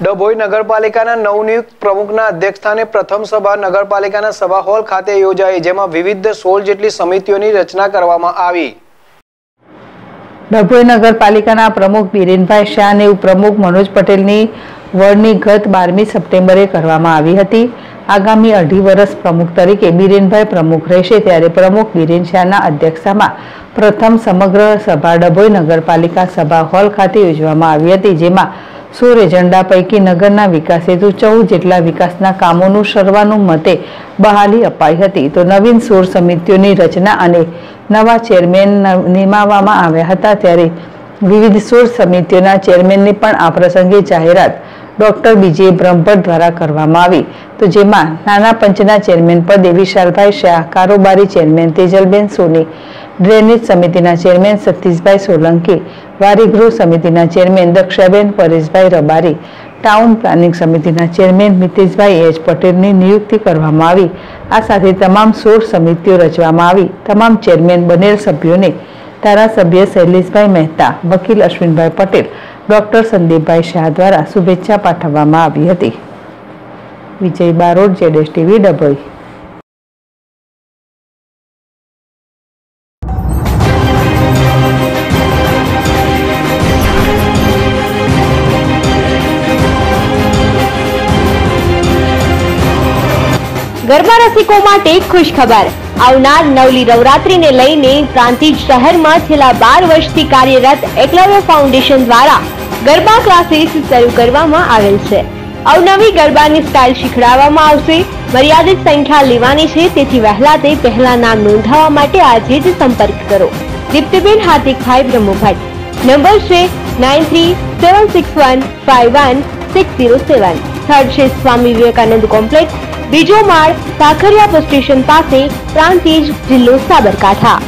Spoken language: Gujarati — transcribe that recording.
ડભોઈ નગરપાલિકાના નવનિયુક્ત પ્રમુખના અધ્યક્ષસ્થાને પ્રથમ સભા નગરપાલિકાના સભા હોલ ખાતે યોજાઈ, જેમાં વિવિધ સોળ જેટલી સમિતિઓની રચના કરવામાં આવી. ડભોઈ નગરપાલિકાના પ્રમુખ બિરેનભાઈ શાહ અને ઉપપ્રમુખ મનોજ પટેલની વળની ગત બારમી સપ્ટેમ્બરે કરવામાં આવી હતી. આગામી અઢી વર્ષ પ્રમુખ તરીકે બિરેનભાઈ પ્રમુખ રહેશે ત્યારે પ્રમુખ બિરેન શાહના અધ્યક્ષતામાં પ્રથમ સમગ્ર સભા ડભોઈ નગરપાલિકા સભા હોલ ખાતે યોજવામાં આવી હતી, જેમાં સોળ એજન્ડા પૈકી નગરના વિકાસ હેતુ ચૌદ જેટલા વિકાસના કામોનું સર્વાનુમતે બહાલી અપાઈ હતી. તો નવીન સુર સમિતિઓની રચના અને નવા ચેરમેન નિમાવવામાં આવ્યા હતા ત્યારે વિવિધ સુર સમિતિઓના ચેરમેનની પણ આ પ્રસંગે જાહેરાત ડોક્ટર બીજે બ્રહ્મભટ્ટ દ્વારા કરવામાં આવી. તો જેમાં નાના પંચના ચેરમેન પદે વિશાલભાઈ શાહ, કારોબારી ચેરમેન તેજલબેન સોની ડ્રેનેજ સમિતિના ચેરમેન સતીશભાઈ સોલંકી વારીગૃહ સમિતિના chairman Dakshaben Pareshbhai Rabari, town planning સમિતિના ચેરમેન મિતેશભાઈ એચ પટેલની નિયુક્તિ કરવામાં આવી. આ સાથે તમામ સોળ સમિતિઓ રચવામાં આવી. તમામ ચેરમેન બનેલ સભ્યોને ધારાસભ્ય શૈલેષભાઈ મહેતા, વકીલ અશ્વિનભાઈ પટેલ, ડોક્ટર સંદીપભાઈ શાહ દ્વારા શુભેચ્છા પાઠવવામાં આવી હતી. વિજય બારોડ જેડેશ ટીવી, ડભોઈ. ગરબા રસિકો માટે ખુશખબર. આવનાર નવલી નવરાત્રીને લઈને પ્રાંતિજ શહેરમાં છેલ્લા બાર વર્ષથી કાર્યરત એકલવ્ય ફાઉન્ડેશન દ્વારા ગરબા ક્લાસીસ શરૂ કરવામાં આવેલ છે. અવનવી ગરબાની સ્ટાઇલ શીખડાવવામાં આવશે. મર્યાદિત સંખ્યા લેવાની છે. તેથી વહેલા તે પહેલા નામ નોંધાવવા માટે આજે જ સંપર્ક કરો. દીપ્તિબેન હાર્દિકભાઈ બ્રહ્મભટ્ટ. નંબર છે nine three seven six one five one six zero seven third છે સ્વામી વિવેકાનંદ કોમ્પ્લેક્સ. બીજો માળ સાખરિયા બસ સ્ટેશન પાસે પ્રાંતિજ જિલ્લો સાબરકાંઠા.